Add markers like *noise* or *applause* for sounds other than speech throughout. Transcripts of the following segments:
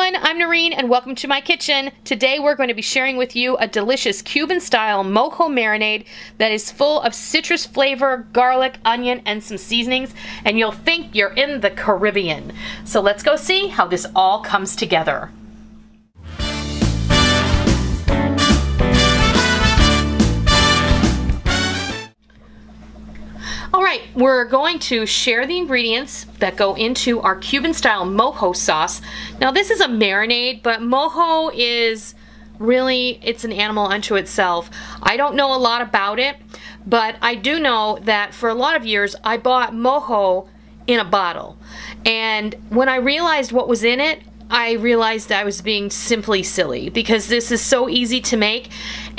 everyone, I'm Noreen and welcome to my kitchen. Today we're going to be sharing with you a delicious Cuban style mojo marinade that is full of citrus flavor, garlic, onion, and some seasonings and you'll think you're in the Caribbean. So let's go see how this all comes together. Right, we're going to share the ingredients that go into our Cuban style mojo sauce. Now this is a marinade, but mojo is really, it's an animal unto itself. I don't know a lot about it, but I do know that for a lot of years I bought mojo in a bottle. And when I realized what was in it, I realized I was being simply silly because this is so easy to make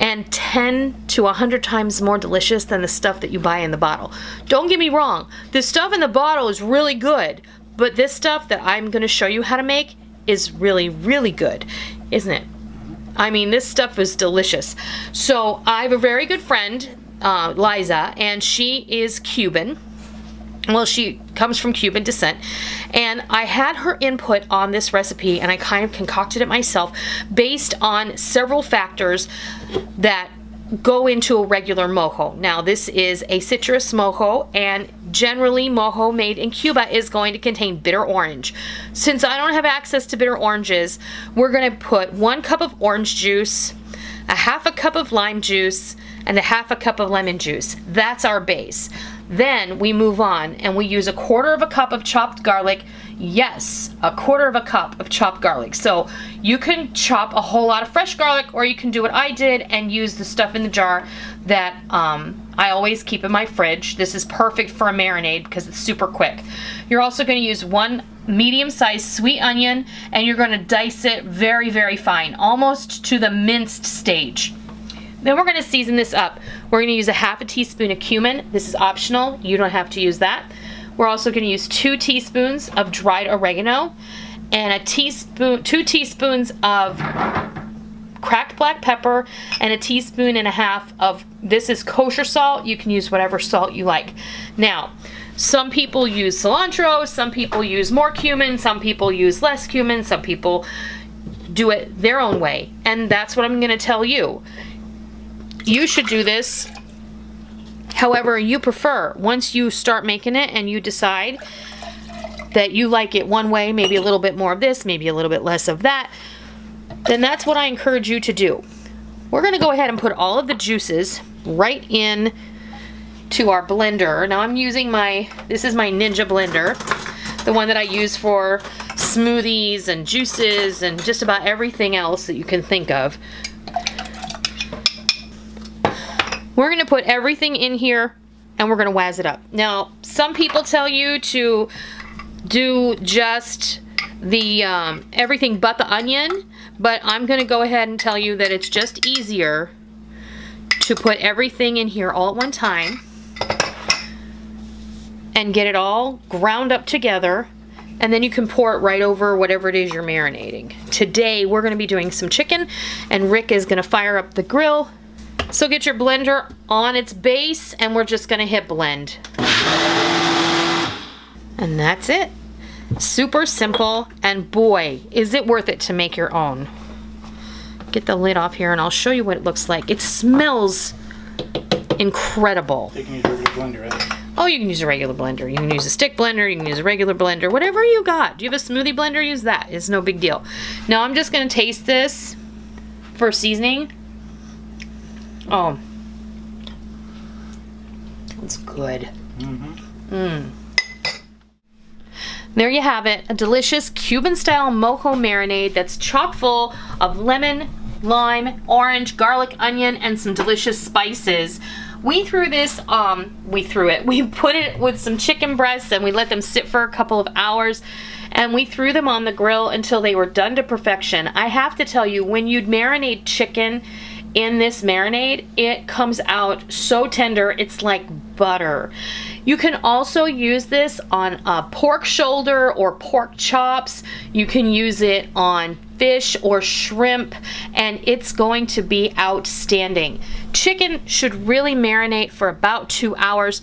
and 10 to 100 times more delicious than the stuff that you buy in the bottle. Don't get me wrong, the stuff in the bottle is really good, but this stuff that I'm going to show you how to make is really, really good, isn't it? I mean, this stuff is delicious. So I have a very good friend, uh, Liza, and she is Cuban well, she comes from Cuban descent, and I had her input on this recipe, and I kind of concocted it myself based on several factors that go into a regular mojo. Now, this is a citrus mojo, and generally mojo made in Cuba is going to contain bitter orange. Since I don't have access to bitter oranges, we're going to put one cup of orange juice, a half a cup of lime juice, and a half a cup of lemon juice. That's our base. Then we move on and we use a quarter of a cup of chopped garlic. Yes, a quarter of a cup of chopped garlic. So you can chop a whole lot of fresh garlic or you can do what I did and use the stuff in the jar that um, I always keep in my fridge. This is perfect for a marinade because it's super quick. You're also going to use one medium-sized sweet onion and you're going to dice it very, very fine, almost to the minced stage. Then we're gonna season this up. We're gonna use a half a teaspoon of cumin. This is optional, you don't have to use that. We're also gonna use two teaspoons of dried oregano and a teaspoon, two teaspoons of cracked black pepper and a teaspoon and a half of, this is kosher salt. You can use whatever salt you like. Now, some people use cilantro, some people use more cumin, some people use less cumin, some people do it their own way. And that's what I'm gonna tell you you should do this however you prefer. Once you start making it and you decide that you like it one way, maybe a little bit more of this, maybe a little bit less of that, then that's what I encourage you to do. We're going to go ahead and put all of the juices right in to our blender. Now I'm using my, this is my Ninja blender, the one that I use for smoothies and juices and just about everything else that you can think of. We're going to put everything in here and we're going to waz it up. Now, some people tell you to do just the um, everything but the onion, but I'm going to go ahead and tell you that it's just easier to put everything in here all at one time and get it all ground up together and then you can pour it right over whatever it is you're marinating. Today we're going to be doing some chicken and Rick is going to fire up the grill so get your blender on its base and we're just gonna hit blend. And that's it. Super simple and boy, is it worth it to make your own. Get the lid off here and I'll show you what it looks like. It smells incredible. You can use a regular blender, right? Oh, you can use a regular blender. You can use a stick blender, you can use a regular blender, whatever you got. Do you have a smoothie blender? Use that. It's no big deal. Now I'm just gonna taste this for seasoning. Oh. That's good. Mm-hmm. Mm. There you have it, a delicious Cuban-style mojo marinade that's chock full of lemon, lime, orange, garlic, onion, and some delicious spices. We threw this, um, we threw it, *laughs* we put it with some chicken breasts and we let them sit for a couple of hours and we threw them on the grill until they were done to perfection. I have to tell you, when you'd marinate chicken, in this marinade, it comes out so tender, it's like butter. You can also use this on a pork shoulder or pork chops. You can use it on fish or shrimp and it's going to be outstanding. Chicken should really marinate for about two hours.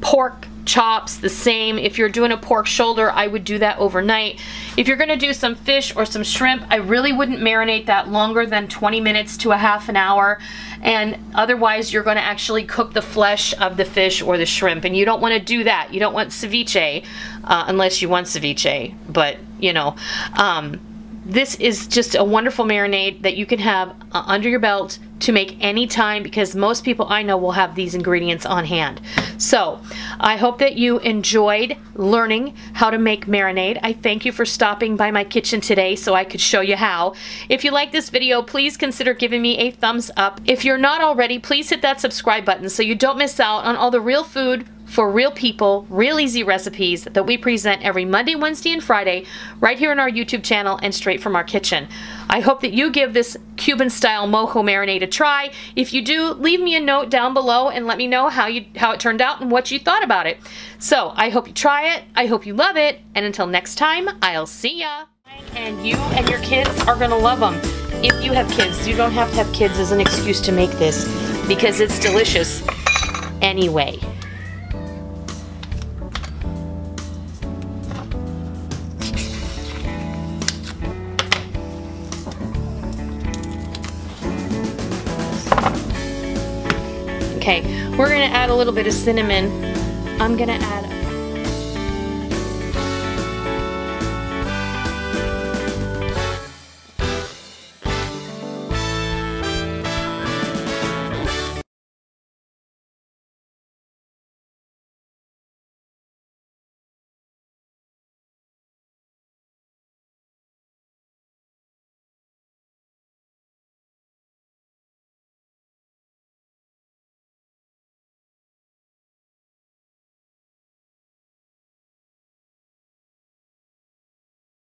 Pork chops, the same. If you're doing a pork shoulder, I would do that overnight. If you're gonna do some fish or some shrimp, I really wouldn't marinate that longer than 20 minutes to a half an hour. And otherwise, you're gonna actually cook the flesh of the fish or the shrimp. And you don't wanna do that. You don't want ceviche, uh, unless you want ceviche. But, you know, um, this is just a wonderful marinade that you can have uh, under your belt to make any time because most people I know will have these ingredients on hand. So I hope that you enjoyed learning how to make marinade. I thank you for stopping by my kitchen today so I could show you how. If you like this video, please consider giving me a thumbs up. If you're not already, please hit that subscribe button so you don't miss out on all the real food, for real people, real easy recipes that we present every Monday, Wednesday, and Friday right here on our YouTube channel and straight from our kitchen. I hope that you give this Cuban style mojo marinade a try. If you do, leave me a note down below and let me know how you how it turned out and what you thought about it. So I hope you try it, I hope you love it, and until next time, I'll see ya. And you and your kids are gonna love them. If you have kids, you don't have to have kids as an excuse to make this because it's delicious anyway. Okay, we're gonna add a little bit of cinnamon. I'm gonna add